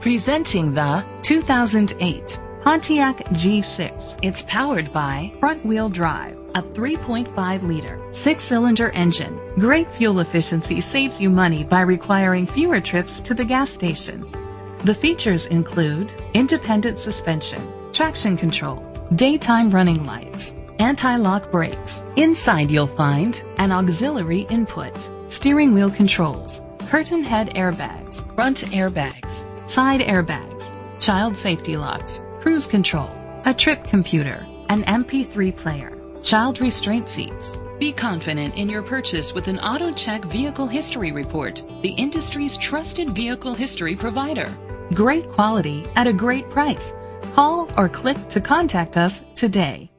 Presenting the 2008 Pontiac G6. It's powered by front-wheel drive, a 3.5-liter six-cylinder engine. Great fuel efficiency saves you money by requiring fewer trips to the gas station. The features include independent suspension, traction control, daytime running lights, anti-lock brakes. Inside you'll find an auxiliary input, steering wheel controls, curtain head airbags, front airbags, side airbags, child safety locks, cruise control, a trip computer, an MP3 player, child restraint seats. Be confident in your purchase with an AutoCheck Vehicle History Report, the industry's trusted vehicle history provider. Great quality at a great price. Call or click to contact us today.